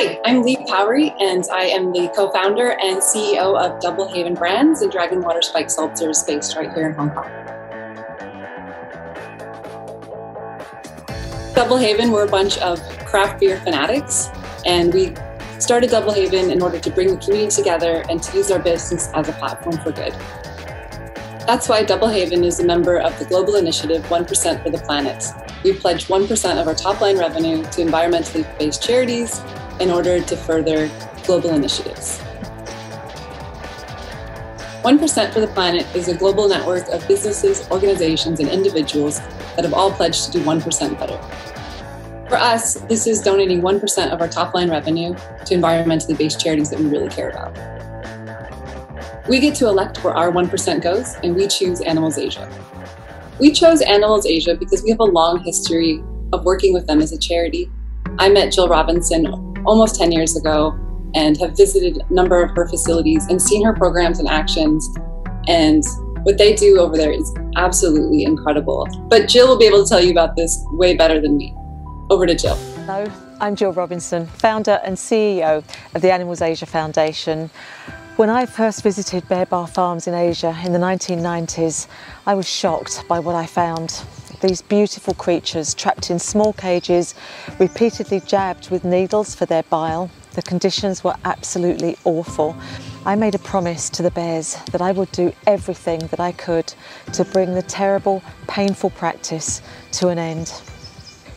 Hi, I'm Leigh Powery, and I am the co-founder and CEO of Double Haven Brands and Dragon Water Spike Seltzers based right here in Hong Kong. Double Haven, we're a bunch of craft beer fanatics, and we started Double Haven in order to bring the community together and to use our business as a platform for good. That's why Double Haven is a member of the global initiative 1% for the Planet. We pledge 1% of our top line revenue to environmentally based charities in order to further global initiatives. 1% for the Planet is a global network of businesses, organizations, and individuals that have all pledged to do 1% better. For us, this is donating 1% of our top line revenue to environmentally based charities that we really care about. We get to elect where our 1% goes, and we choose Animals Asia. We chose Animals Asia because we have a long history of working with them as a charity. I met Jill Robinson almost 10 years ago and have visited a number of her facilities and seen her programs and actions. And what they do over there is absolutely incredible. But Jill will be able to tell you about this way better than me. Over to Jill. Hello, I'm Jill Robinson, founder and CEO of the Animals Asia Foundation. When I first visited Bear Bile Farms in Asia in the 1990s, I was shocked by what I found. These beautiful creatures trapped in small cages, repeatedly jabbed with needles for their bile. The conditions were absolutely awful. I made a promise to the bears that I would do everything that I could to bring the terrible, painful practice to an end.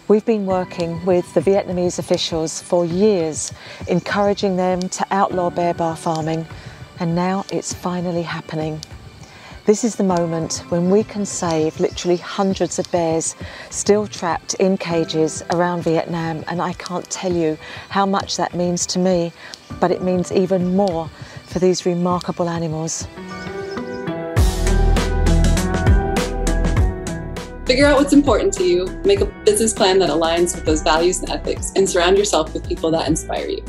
We've been working with the Vietnamese officials for years, encouraging them to outlaw bear bile farming, and now it's finally happening. This is the moment when we can save literally hundreds of bears still trapped in cages around Vietnam, and I can't tell you how much that means to me, but it means even more for these remarkable animals. Figure out what's important to you, make a business plan that aligns with those values and ethics, and surround yourself with people that inspire you.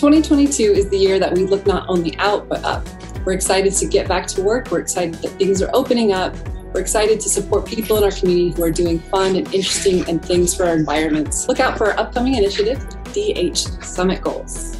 Twenty twenty two is the year that we look not only out but up. We're excited to get back to work. We're excited that things are opening up. We're excited to support people in our community who are doing fun and interesting and things for our environments. Look out for our upcoming initiative, DH Summit Goals.